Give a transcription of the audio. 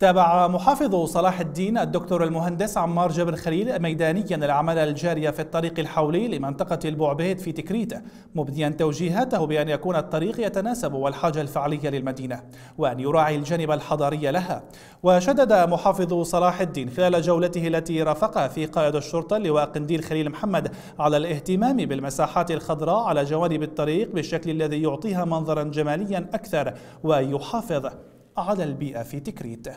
تابع محافظ صلاح الدين الدكتور المهندس عمار جبر خليل ميدانيا الأعمال الجارية في الطريق الحولي لمنطقة البعبيد في تكريت مبديا توجيهاته بأن يكون الطريق يتناسب والحاجة الفعلية للمدينة وأن يراعي الجانب الحضاري لها. وشدد محافظ صلاح الدين خلال جولته التي رافقها في قائد الشرطة اللواء قنديل خليل محمد على الاهتمام بالمساحات الخضراء على جوانب الطريق بالشكل الذي يعطيها منظرا جماليا أكثر ويحافظ على البيئة في تكريت.